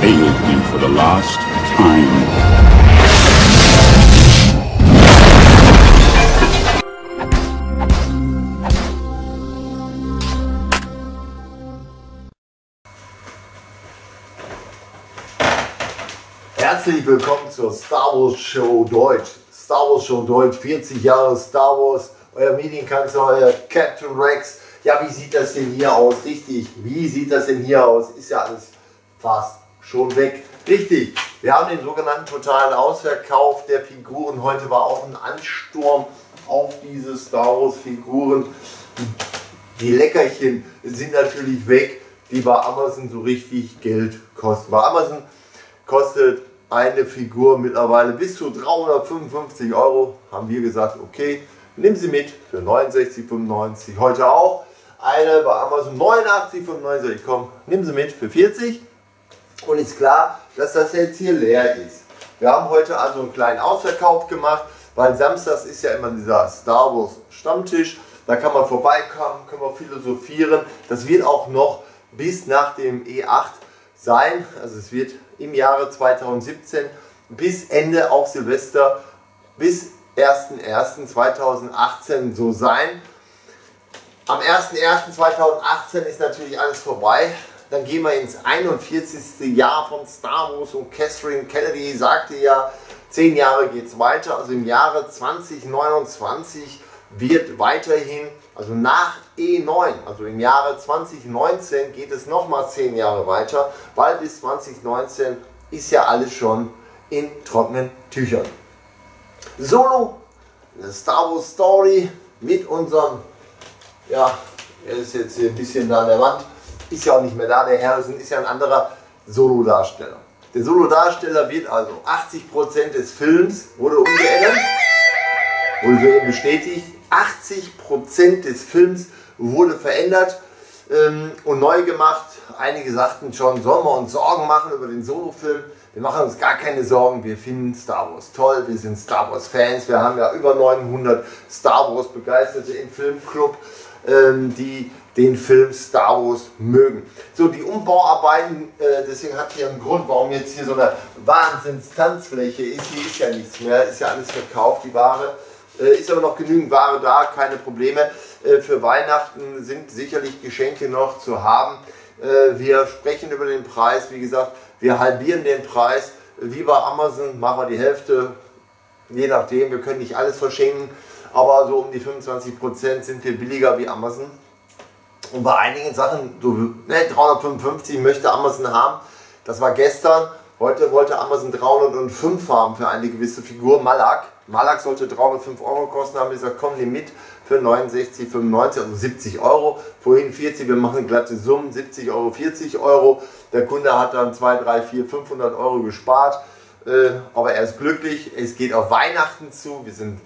failed me for the last time. Herzlich willkommen zur Star Wars Show Deutsch. Star Wars Show Deutsch, 40 Jahre Star Wars, euer Medienkanzler, euer Captain Rex. Ja, wie sieht das denn hier aus? Richtig, wie sieht das denn hier aus? Ist ja alles fast schon weg. Richtig, wir haben den sogenannten totalen Ausverkauf der Figuren. Heute war auch ein Ansturm auf diese Star Wars Figuren. Die Leckerchen sind natürlich weg, die bei Amazon so richtig Geld kosten. Bei Amazon kostet eine Figur mittlerweile bis zu 355 Euro. Haben wir gesagt, okay, nimm sie mit für 69,95. Heute auch eine bei Amazon 89,95. Komm, nimm sie mit für 40. Und ist klar, dass das jetzt hier leer ist. Wir haben heute also einen kleinen Ausverkauf gemacht, weil samstags ist ja immer dieser Star Wars Stammtisch. Da kann man vorbeikommen, können wir philosophieren. Das wird auch noch bis nach dem E8 sein. Also es wird im Jahre 2017 bis Ende auch Silvester bis 1.1.2018 so sein. Am 1.1.2018 ist natürlich alles vorbei. Dann gehen wir ins 41. Jahr von Star Wars und Catherine Kennedy sagte ja, zehn Jahre geht es weiter. Also im Jahre 2029 wird weiterhin, also nach E9, also im Jahre 2019 geht es nochmal zehn Jahre weiter, weil bis 2019 ist ja alles schon in trockenen Tüchern. Solo, eine Star Wars Story mit unserem ja, er ist jetzt hier ein bisschen da an der Wand, ist ja auch nicht mehr da, der Harrison ist ja ein anderer Solo-Darsteller. Der Solo-Darsteller wird also 80% des Films wurde umgeändert, wurde soeben bestätigt, 80% des Films wurde verändert ähm, und neu gemacht. Einige sagten schon, sollen wir uns Sorgen machen über den Solo-Film? Wir machen uns gar keine Sorgen, wir finden Star Wars toll, wir sind Star Wars Fans, wir haben ja über 900 Star Wars Begeisterte im Filmclub ähm, die den Film Star Wars mögen. So, die Umbauarbeiten, äh, deswegen hat hier einen Grund, warum jetzt hier so eine Wahnsinns-Tanzfläche ist. Hier ist ja nichts mehr, ist ja alles verkauft, die Ware. Äh, ist aber noch genügend Ware da, keine Probleme. Äh, für Weihnachten sind sicherlich Geschenke noch zu haben. Wir sprechen über den Preis, wie gesagt, wir halbieren den Preis. Wie bei Amazon machen wir die Hälfte, je nachdem, wir können nicht alles verschenken aber so um die 25% sind wir billiger wie Amazon. Und bei einigen Sachen, so, ne, 355 möchte Amazon haben, das war gestern. Heute wollte Amazon 305 haben für eine gewisse Figur, Malak. Malak sollte 305 Euro kosten, haben wir gesagt, komm, nimm mit für 69,95, also 70 Euro. Vorhin 40, wir machen glatte Summen, 70 Euro, 40 Euro. Der Kunde hat dann 2, 3, 4, 500 Euro gespart. Äh, aber er ist glücklich, es geht auf Weihnachten zu. Wir sind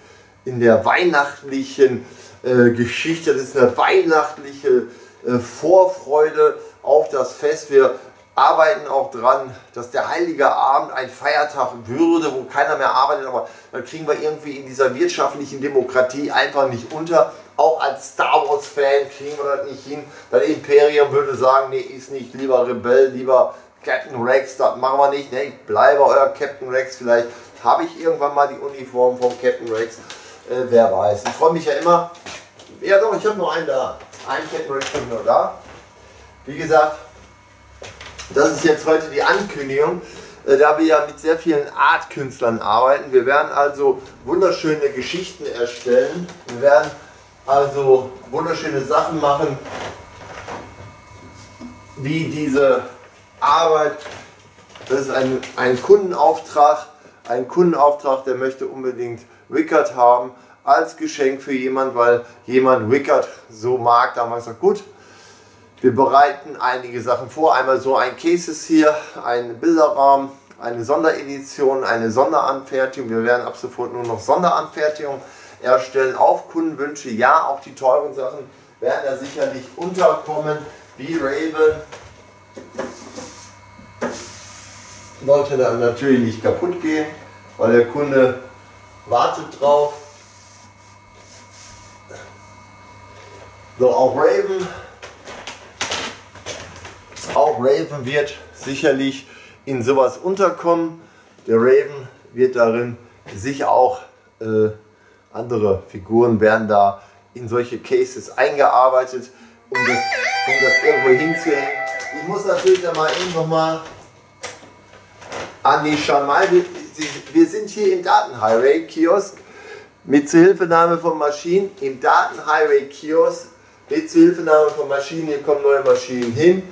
in der weihnachtlichen äh, Geschichte, das ist eine weihnachtliche äh, Vorfreude auf das Fest. Wir arbeiten auch dran, dass der Heilige Abend ein Feiertag würde, wo keiner mehr arbeitet, aber dann kriegen wir irgendwie in dieser wirtschaftlichen Demokratie einfach nicht unter. Auch als Star Wars Fan kriegen wir das nicht hin. Das Imperium würde sagen, nee, ist nicht, lieber Rebell, lieber Captain Rex, das machen wir nicht. Nee, ich bleibe euer Captain Rex. Vielleicht habe ich irgendwann mal die Uniform vom Captain Rex. Äh, wer weiß. Ich freue mich ja immer. Ja doch, ich habe noch einen da. Einen Kettenrex habe ich noch da. Wie gesagt, das ist jetzt heute die Ankündigung, äh, da wir ja mit sehr vielen Artkünstlern arbeiten. Wir werden also wunderschöne Geschichten erstellen. Wir werden also wunderschöne Sachen machen, wie diese Arbeit. Das ist ein, ein Kundenauftrag. Ein Kundenauftrag, der möchte unbedingt Wickert haben als Geschenk für jemand, weil jemand Wickert so mag. Da haben wir gesagt, gut, wir bereiten einige Sachen vor. Einmal so ein Cases hier, ein Bilderrahmen, eine Sonderedition, eine Sonderanfertigung. Wir werden ab sofort nur noch Sonderanfertigung erstellen auf Kundenwünsche. Ja, auch die teuren Sachen werden da sicherlich unterkommen, wie Raven. Sollte dann natürlich nicht kaputt gehen, weil der Kunde wartet drauf. So, auch Raven. Auch Raven wird sicherlich in sowas unterkommen. Der Raven wird darin sich auch, äh, andere Figuren werden da in solche Cases eingearbeitet, um das, um das irgendwo hinzuhängen. Ich muss natürlich da mal eben nochmal an die Schamai, wir, wir sind hier im Datenhighway-Kiosk mit Zuhilfenahme von Maschinen, im Datenhighway-Kiosk mit Zuhilfenahme von Maschinen, hier kommen neue Maschinen hin.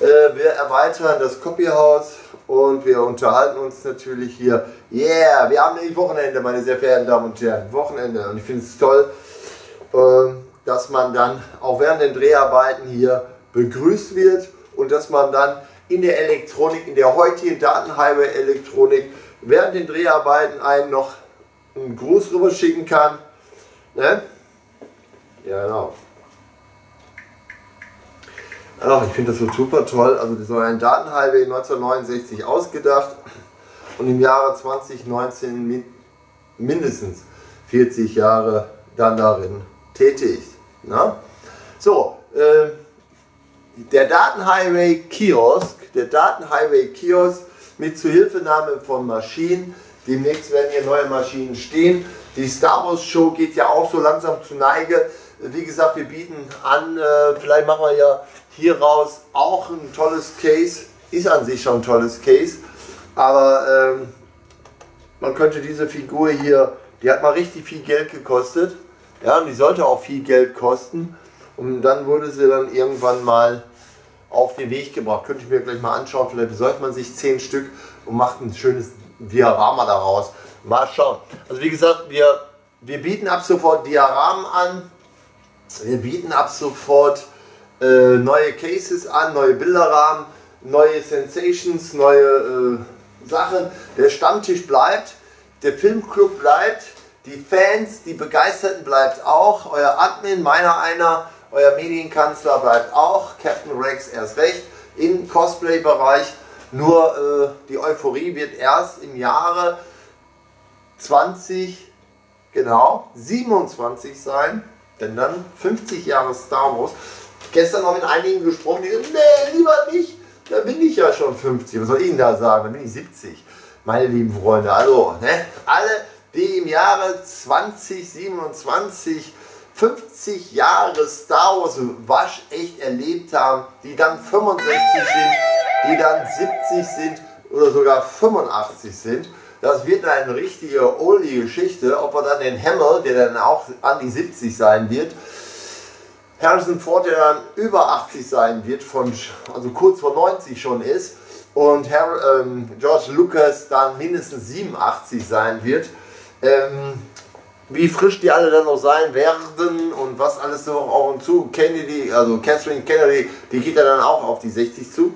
Äh, wir erweitern das Copyhaus und wir unterhalten uns natürlich hier. Yeah, wir haben ein Wochenende, meine sehr verehrten Damen und Herren. Wochenende und ich finde es toll, äh, dass man dann auch während den Dreharbeiten hier begrüßt wird und dass man dann in der Elektronik, in der heutigen Datenhighway-Elektronik während den Dreharbeiten einen noch einen Gruß rüber schicken kann. Ne? Ja, genau. Ach, ich finde das so super toll. Also das war ein Datenhighway 1969 ausgedacht und im Jahre 2019 mindestens 40 Jahre dann darin tätig. Na? So, äh, der Datenhighway Kiosk, der Datenhighway Kiosk mit Zuhilfenahme von Maschinen. Demnächst werden hier neue Maschinen stehen. Die Star Wars Show geht ja auch so langsam zu Neige. Wie gesagt, wir bieten an, äh, vielleicht machen wir ja hier raus auch ein tolles Case. Ist an sich schon ein tolles Case. Aber ähm, man könnte diese Figur hier, die hat mal richtig viel Geld gekostet. Ja, und die sollte auch viel Geld kosten. Und dann wurde sie dann irgendwann mal auf den Weg gebracht. Könnte ich mir gleich mal anschauen. Vielleicht besorgt man sich zehn Stück und macht ein schönes Diorama daraus. Mal schauen. Also wie gesagt, wir, wir bieten ab sofort Dioramen an. Wir bieten ab sofort äh, neue Cases an, neue Bilderrahmen, neue Sensations, neue äh, Sachen. Der Stammtisch bleibt, der Filmclub bleibt, die Fans, die Begeisterten bleibt auch, euer Admin, meiner einer, euer Medienkanzler bleibt auch, Captain Rex erst recht, im Cosplay-Bereich. Nur äh, die Euphorie wird erst im Jahre 20, genau, 27 sein, denn dann 50 Jahre Star Wars. Gestern noch mit einigen gesprochen, die gesagt, nee, lieber nicht, da bin ich ja schon 50. Was soll ich Ihnen da sagen? Da bin ich 70, meine lieben Freunde. Also, ne, alle die im Jahre 2027 50 Jahre Star Wars waschecht erlebt haben, die dann 65 sind, die dann 70 sind oder sogar 85 sind. Das wird eine richtige Oldie-Geschichte, ob er dann den Hamill, der dann auch an die 70 sein wird, Harrison Ford, der dann über 80 sein wird, von, also kurz vor 90 schon ist, und Harry, ähm, George Lucas dann mindestens 87 sein wird ähm, wie frisch die alle dann noch sein werden und was alles so auf und zu. Kennedy, also Catherine Kennedy, die geht ja dann auch auf die 60 zu.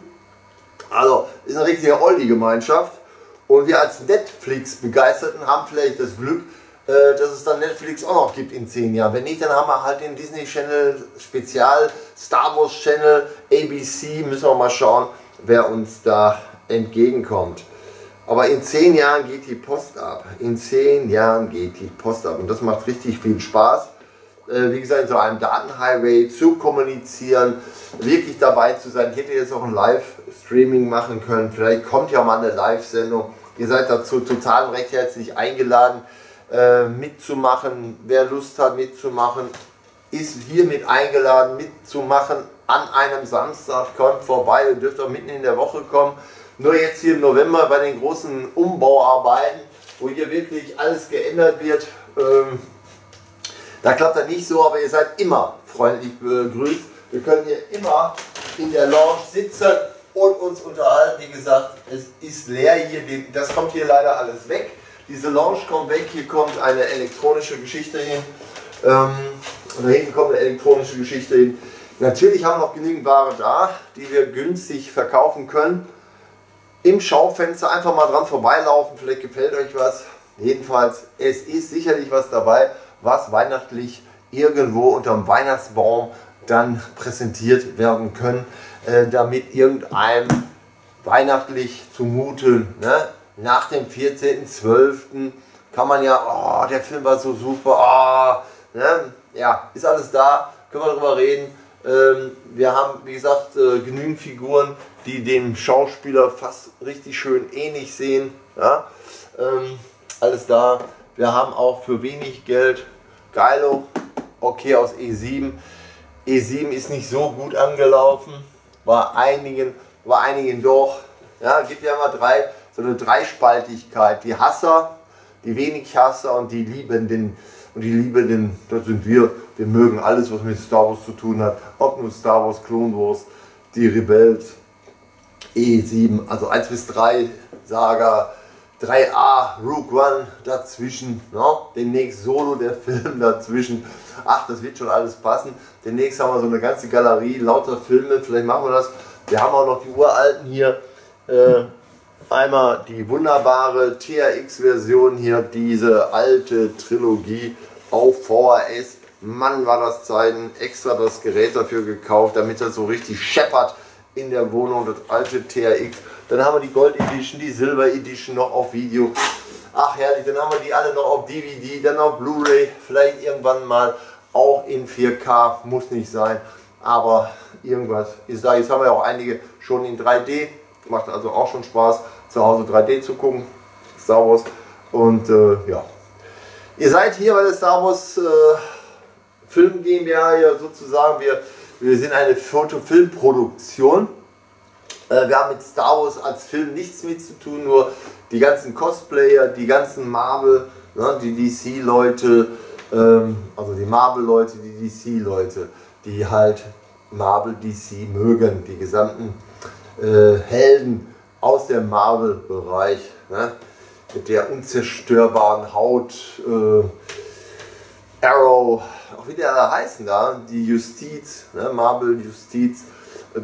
Also ist eine richtige Oldie-Gemeinschaft. Und wir als Netflix-Begeisterten haben vielleicht das Glück, äh, dass es dann Netflix auch noch gibt in 10 Jahren. Wenn nicht, dann haben wir halt den Disney Channel Spezial, Star Wars Channel, ABC, müssen wir mal schauen, wer uns da entgegenkommt. Aber in zehn Jahren geht die Post ab. In zehn Jahren geht die Post ab. Und das macht richtig viel Spaß. Äh, wie gesagt, in so einem Datenhighway zu kommunizieren, wirklich dabei zu sein. Ich hätte jetzt auch ein Live-Streaming machen können. Vielleicht kommt ja mal eine Live-Sendung. Ihr seid dazu total recht herzlich eingeladen, äh, mitzumachen. Wer Lust hat, mitzumachen, ist hiermit eingeladen, mitzumachen an einem Samstag. Kommt vorbei, ihr dürft auch mitten in der Woche kommen. Nur jetzt hier im November bei den großen Umbauarbeiten, wo hier wirklich alles geändert wird, ähm, da klappt das nicht so, aber ihr seid immer freundlich begrüßt. Wir können hier immer in der Lounge sitzen und uns unterhalten. Wie gesagt, es ist leer hier, das kommt hier leider alles weg. Diese Lounge kommt weg, hier kommt eine elektronische Geschichte hin. Ähm, da hinten kommt eine elektronische Geschichte hin. Natürlich haben wir noch genügend Ware da, die wir günstig verkaufen können im Schaufenster einfach mal dran vorbeilaufen, vielleicht gefällt euch was. Jedenfalls, es ist sicherlich was dabei, was weihnachtlich irgendwo unterm Weihnachtsbaum dann präsentiert werden können, damit irgendeinem weihnachtlich zumuten. Ne? Nach dem 14.12. kann man ja, oh, der Film war so super, oh, ne? ja, ist alles da, können wir darüber reden. Ähm, wir haben, wie gesagt, äh, genügend Figuren, die dem Schauspieler fast richtig schön ähnlich sehen. Ja? Ähm, alles da. Wir haben auch für wenig Geld Geilo, okay aus E7. E7 ist nicht so gut angelaufen, war einigen, war einigen doch. Ja, gibt ja immer drei, so eine Dreispaltigkeit. Die Hasser, die wenig Hasser und die Liebenden. Und die Liebenden, das sind wir, wir mögen alles, was mit Star Wars zu tun hat. Ob nur Star Wars, Clone Wars, die Rebels, E7, also 1 bis 3 Saga, 3a, Rook One dazwischen, ne? demnächst Solo der Film dazwischen. Ach, das wird schon alles passen. Demnächst haben wir so eine ganze Galerie, lauter Filme, vielleicht machen wir das. Wir haben auch noch die uralten hier. Äh, einmal die wunderbare TRX-Version hier, diese alte Trilogie auf VHS. Mann, war das Zeiten, extra das Gerät dafür gekauft, damit das so richtig scheppert in der Wohnung, das alte TRX. Dann haben wir die Gold Edition, die Silber Edition noch auf Video. Ach herrlich, dann haben wir die alle noch auf DVD, dann auf Blu-ray, vielleicht irgendwann mal auch in 4K, muss nicht sein, aber irgendwas ist da. Jetzt haben wir auch einige schon in 3D, macht also auch schon Spaß, zu Hause 3D zu gucken, Star Wars. Und äh, ja, ihr seid hier bei der Star Wars äh, Film GmbH ja sozusagen, wir, wir sind eine Fotofilmproduktion. Äh, wir haben mit Star Wars als Film nichts mit zu tun, nur die ganzen Cosplayer, die ganzen Marvel, ne, die DC-Leute, ähm, also die Marvel-Leute, die DC-Leute, die halt Marvel DC mögen, die gesamten äh, Helden aus dem Marvel-Bereich, ne, mit der unzerstörbaren Haut, äh, Arrow, auch wie der heißen da, die Justiz, ne, Marvel Justiz,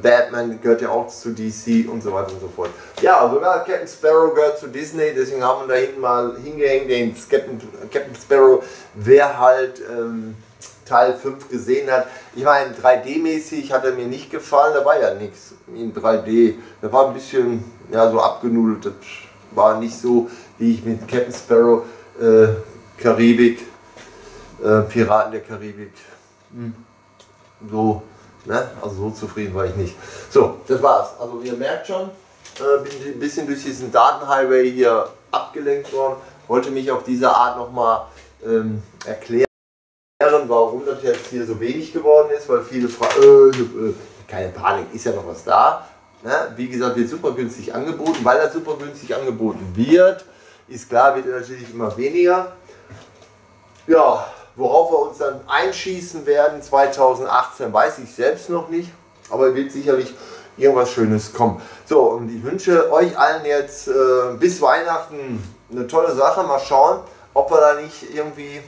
Batman gehört ja auch zu DC und so weiter und so fort. Ja, sogar Captain Sparrow gehört zu Disney, deswegen haben wir da hinten mal hingehängt, den Captain, Captain Sparrow, wer halt ähm, Teil 5 gesehen hat. Ich meine, 3D-mäßig hat er mir nicht gefallen, da war ja nichts in 3D. Da war ein bisschen ja, so abgenudelt, das war nicht so, wie ich mit Captain Sparrow äh, Karibik, äh, Piraten der Karibik, hm. so Ne? Also so zufrieden war ich nicht. So, das war's. Also ihr merkt schon, äh, bin ein bisschen durch diesen Datenhighway hier abgelenkt worden. Wollte mich auf diese Art nochmal ähm, erklären, warum das jetzt hier so wenig geworden ist, weil viele fragen, äh, äh, keine Panik, ist ja noch was da. Ne? Wie gesagt, wird super günstig angeboten. Weil das super günstig angeboten wird, ist klar, wird natürlich immer weniger. Ja, Worauf wir uns dann einschießen werden 2018, weiß ich selbst noch nicht, aber wird sicherlich irgendwas Schönes kommen. So, und ich wünsche euch allen jetzt äh, bis Weihnachten eine tolle Sache. Mal schauen, ob wir da nicht irgendwie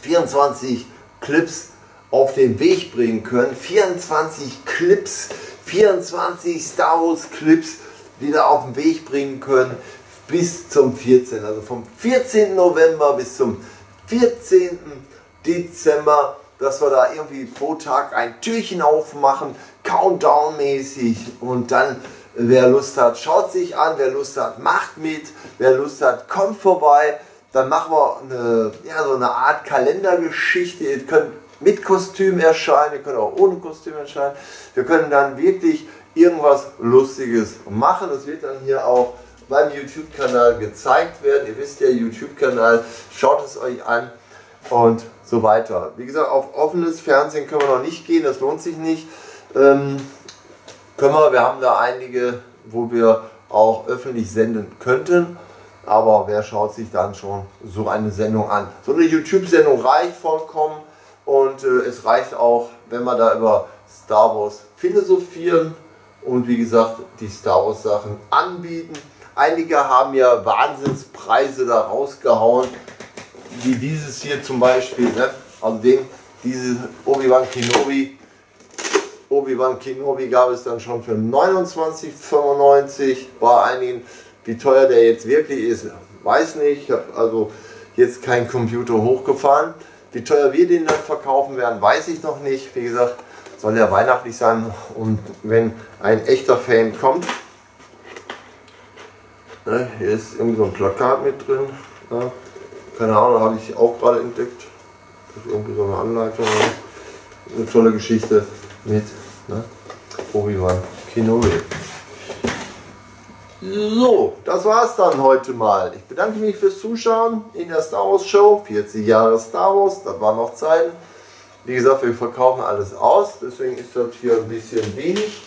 24 Clips auf den Weg bringen können. 24 Clips, 24 Star Wars Clips, die da auf den Weg bringen können bis zum 14. Also vom 14. November bis zum 14. Dezember, dass wir da irgendwie pro Tag ein Türchen aufmachen, Countdown-mäßig und dann wer Lust hat, schaut sich an, wer Lust hat, macht mit, wer Lust hat, kommt vorbei. Dann machen wir eine, ja, so eine Art Kalendergeschichte. Ihr könnt mit Kostüm erscheinen, ihr könnt auch ohne Kostüm erscheinen. Wir können dann wirklich irgendwas Lustiges machen. Das wird dann hier auch beim YouTube-Kanal gezeigt werden. Ihr wisst ja, YouTube-Kanal, schaut es euch an und so weiter. Wie gesagt, auf offenes Fernsehen können wir noch nicht gehen, das lohnt sich nicht. Ähm, können wir, wir haben da einige, wo wir auch öffentlich senden könnten, aber wer schaut sich dann schon so eine Sendung an? So eine YouTube-Sendung reicht vollkommen und äh, es reicht auch, wenn wir da über Star Wars philosophieren und wie gesagt die Star Wars Sachen anbieten. Einige haben ja Wahnsinnspreise da rausgehauen, wie dieses hier zum Beispiel. Ne? Also den, diese Obi-Wan Kenobi. Obi-Wan Kenobi gab es dann schon für 29,95 bei einigen. Wie teuer der jetzt wirklich ist, weiß nicht. Ich habe also jetzt keinen Computer hochgefahren. Wie teuer wir den dann verkaufen werden, weiß ich noch nicht. Wie gesagt, soll ja weihnachtlich sein und wenn ein echter Fan kommt, Ne, hier ist irgendwie so ein Plakat mit drin. Keine Ahnung, habe ich auch gerade entdeckt. Das ist irgendwie so eine Anleitung. eine tolle Geschichte mit ne? Obi-Wan Kenobi. So, das war's dann heute mal. Ich bedanke mich fürs Zuschauen in der Star Wars Show. 40 Jahre Star Wars, das waren noch Zeiten. Wie gesagt, wir verkaufen alles aus, deswegen ist das hier ein bisschen wenig,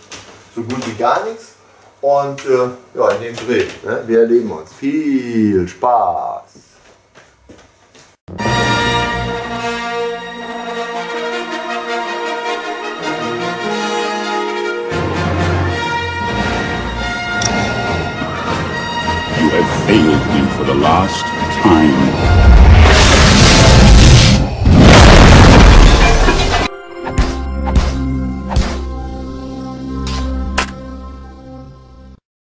so gut wie gar nichts. Und äh, ja, in dem Dreh, ne, wir erleben uns. Viel Spaß! You have failed me for the last time.